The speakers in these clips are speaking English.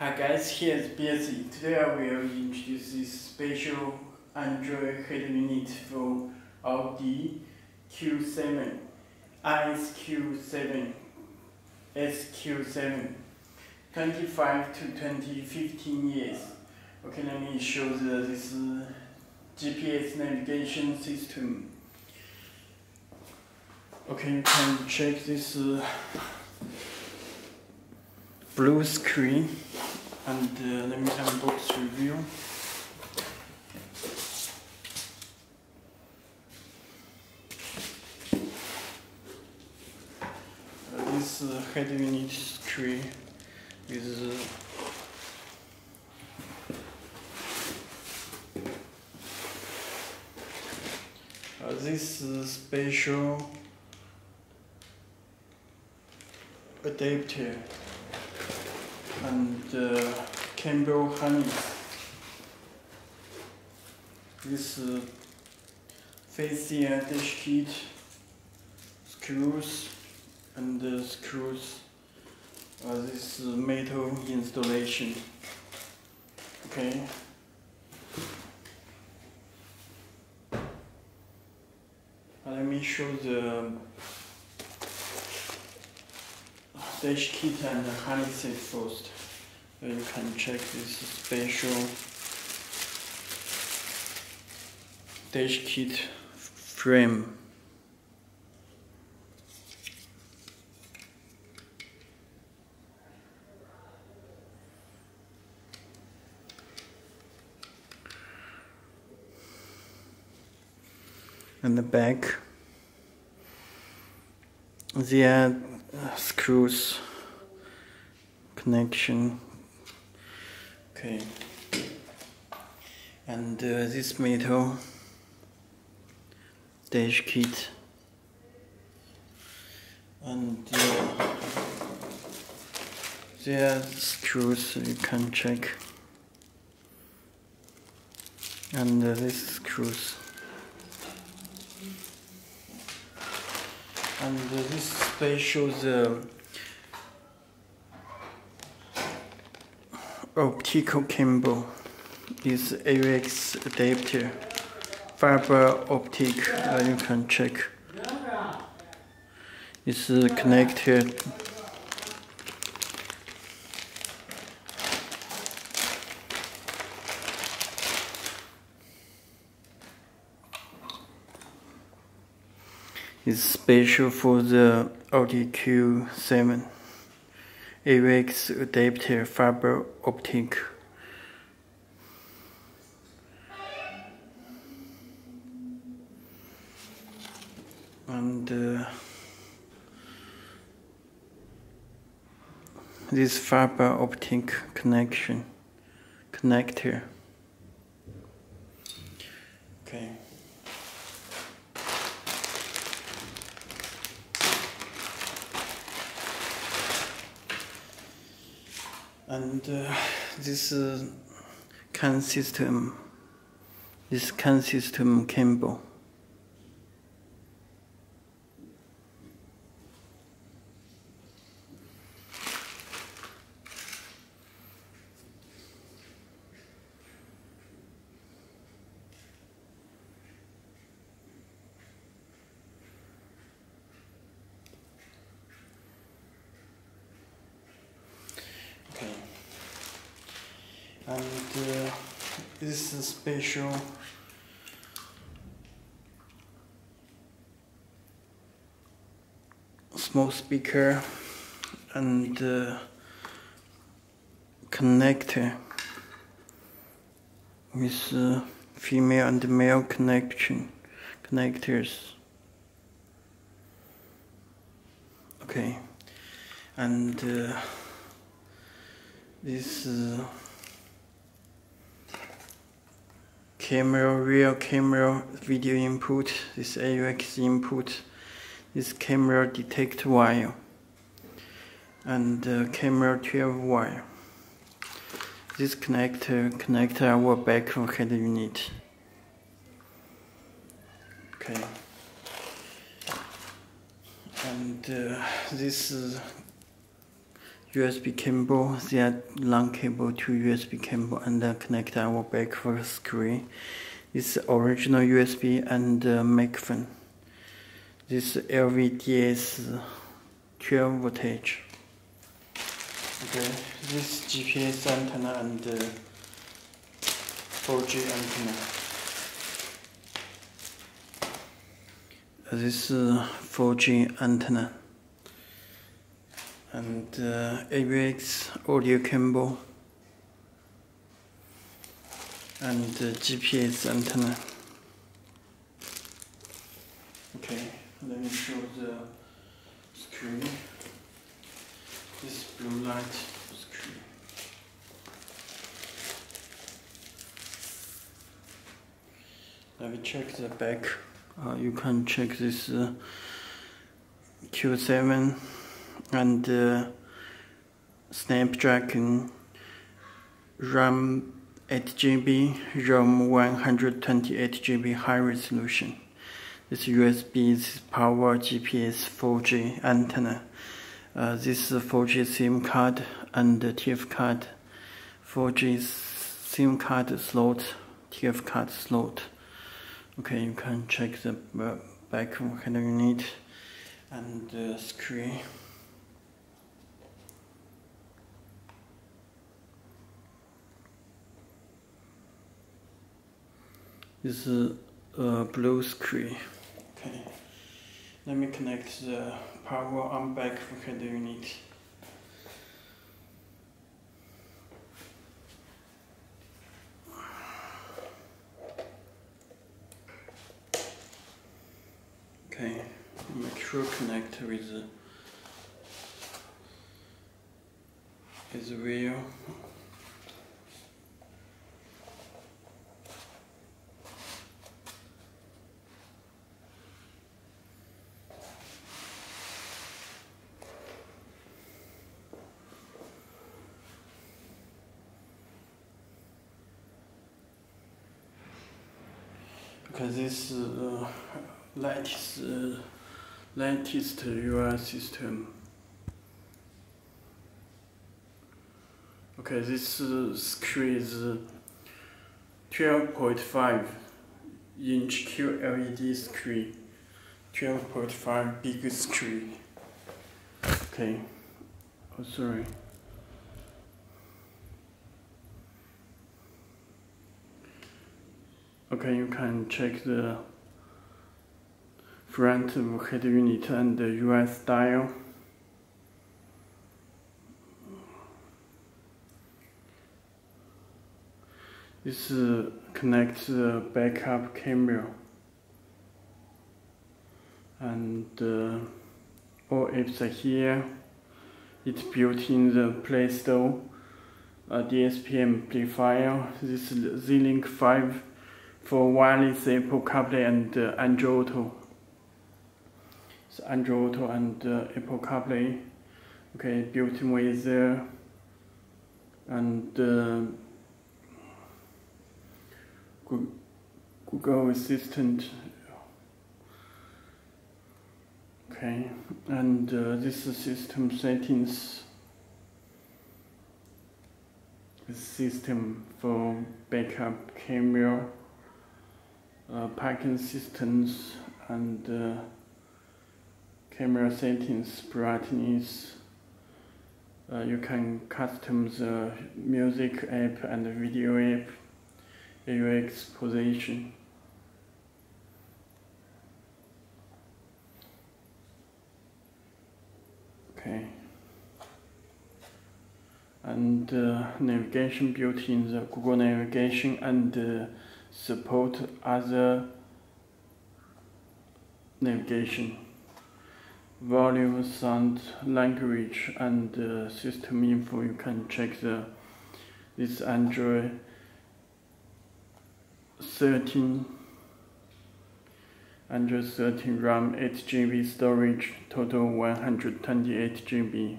Hi guys, here's Belsee. Today I will introduce this special Android head unit for Audi Q7, ISQ7, SQ7, 25 to 20, 15 years. Okay, let me show the, this uh, GPS navigation system. Okay, you can check this uh, blue screen and uh, let me unbox review. Uh, this uh, head unit screen is uh, uh, this uh, special adapter and uh, Campbell harness. This uh, fascia dash kit screws and uh, screws uh, this metal installation. Okay. Let me show the dash kit and it first. You can check this special dash kit frame. And the back, there are screws connection. Okay, and uh, this metal dash kit. And uh, there are screws you can check. And uh, this screws and this space shows the optical cable is AUX adapter fiber optic you can check. It's uh, connected is special for the Audi Q7 AUX adapter fiber optic. And uh, this fiber optic connection connector okay and uh, this uh, CAN system this CAN system cable And uh, this is a special small speaker and uh, connector with uh, female and male connection connectors. Okay, and uh, this uh, camera, rear camera video input, this AUX input, this camera detect wire, and uh, camera 12 wire. This connector connect our back head unit. Okay. And uh, this uh, USB cable, the long cable to USB cable and then connect our back for screen. This original USB and uh, microphone. This LVDS 12 voltage. Okay, this GPS antenna and uh, 4G antenna. This uh, 4G antenna and uh, AUX audio cable and uh, GPS antenna. Okay, let me show the screen. This blue light screen. Let me check the back. Uh, you can check this uh, Q7 and uh, Snapdragon RAM 8GB, ROM 128GB high resolution. This USB is power GPS 4G antenna. Uh, this is 4G SIM card and TF card. 4G SIM card slot, TF card slot. Okay, you can check the back kind of unit and the screen. Is a blue screen. Okay. Let me connect the power on back for the unit. Okay, make sure connect with the is real. This uh, latest uh, latest UI system. Okay, this uh, screen is 12.5 inch QLED screen, 12.5 big screen. Okay, oh sorry. Okay, you can check the front head unit and the UI style. This uh, connects the backup camera and uh, all apps are here. It's built in the Play Store. A DSP amplifier. This is Z-Link 5 for wireless Apple CarPlay and uh, Auto. So Auto and uh, CarPlay. Okay, built with there. And uh, Google Assistant. Okay, and uh, this is system settings. System for backup camera uh, parking systems and uh, camera settings, brightness. Uh, you can custom the music app and video app, AUX position. Okay. And uh, navigation built in the Google Navigation and uh, support other navigation, volume, sound, language, and uh, system info. You can check the this Android 13 Android 13 RAM 8 GB storage, total 128 GB.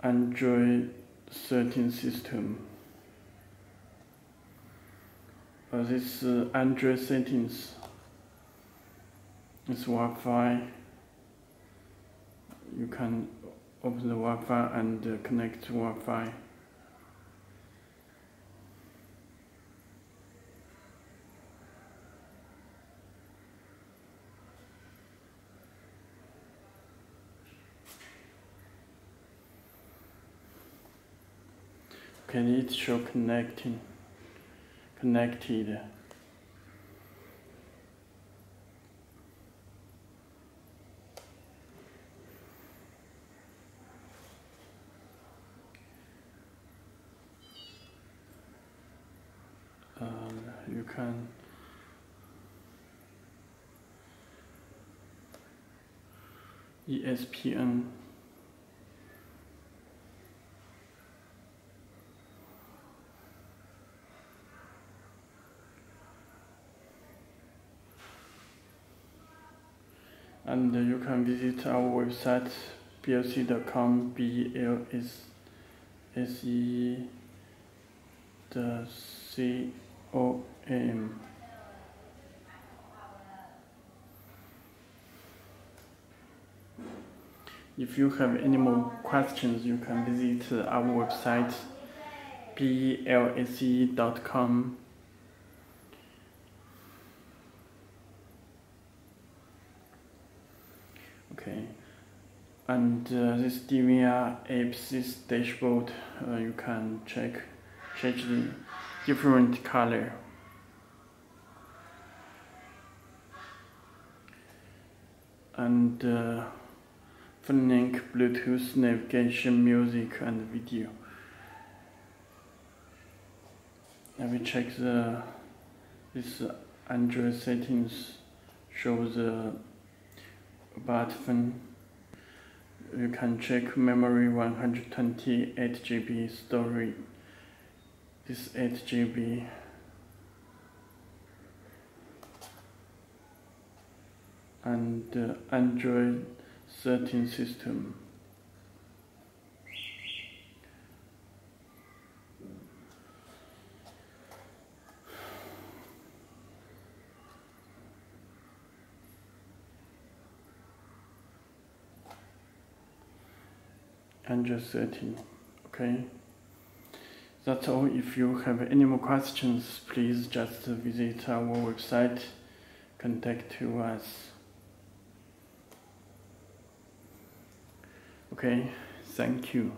Android 13 system. Uh, this uh, Android settings. This Wi-Fi. you can open the Wi-Fi and uh, connect to Wi-Fi. Okay, it show connecting, connected. Um, you can ESPN and you can visit our website belsee.com b l s s e the c o m. If you have any more questions, you can visit our website belsee.com Okay, and uh, this DVR apps, dashboard, uh, you can check, change the different color. And uh, link Bluetooth navigation, music, and video. Let me check the this Android settings show the button. You can check memory 128 GB storage. This 8 GB. And uh, Android certain system. And just setting okay? That's all. If you have any more questions please just visit our website. Contact to us. Okay, thank you.